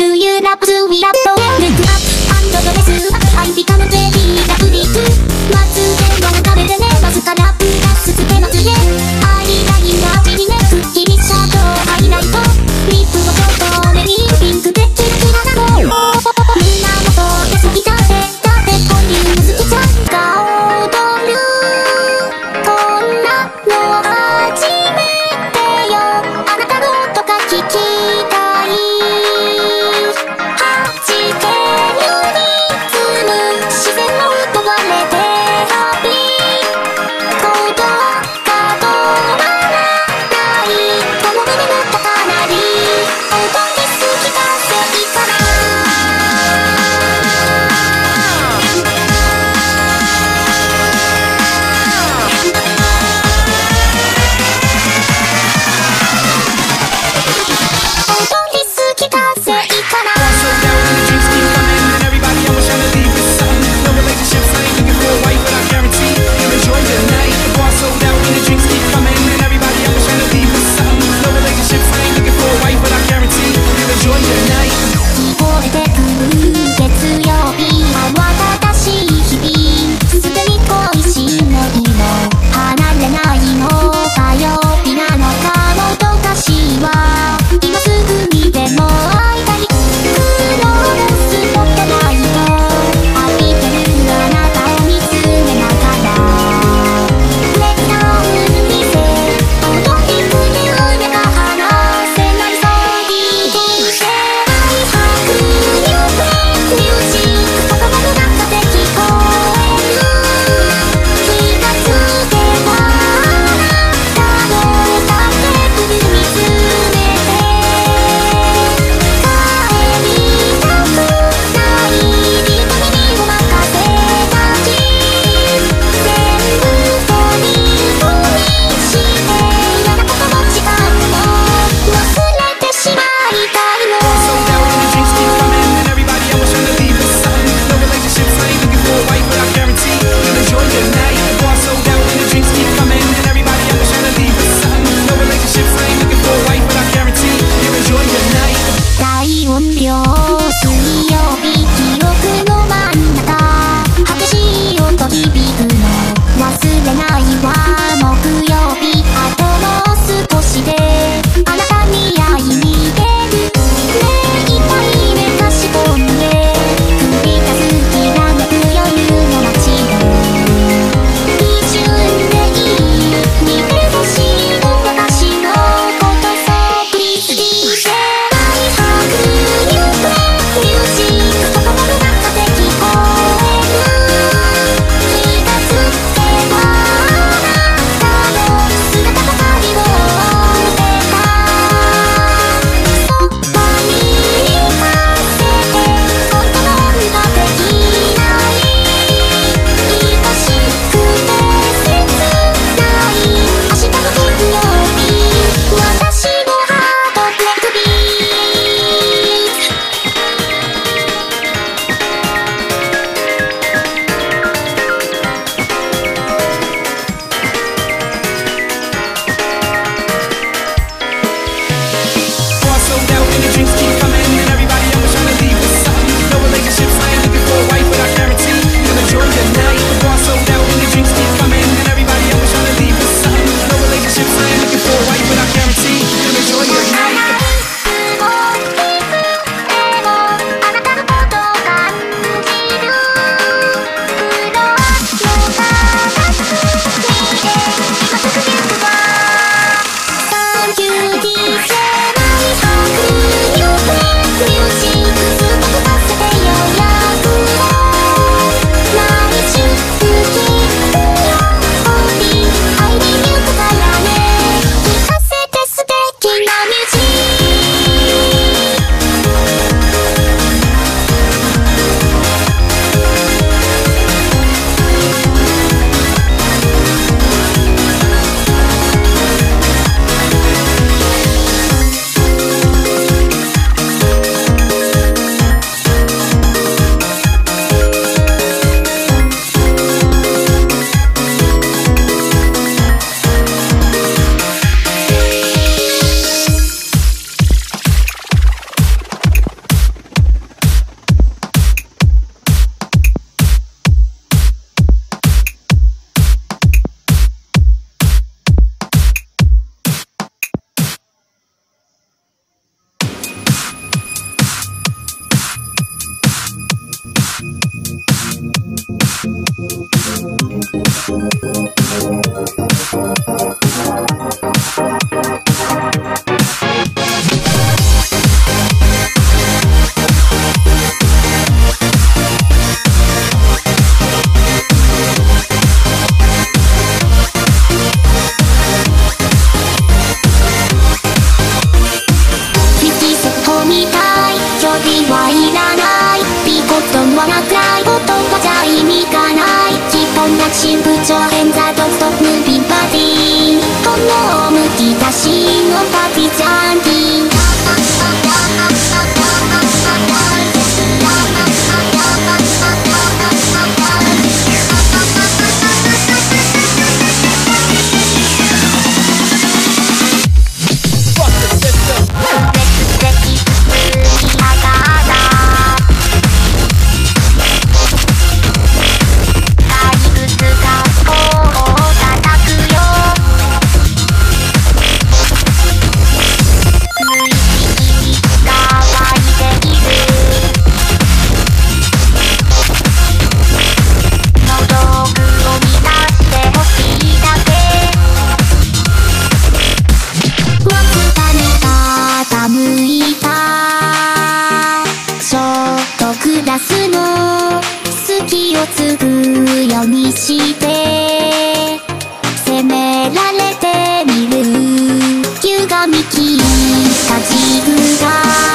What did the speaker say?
Do you love sweet love きられてみる。歪みきった自分が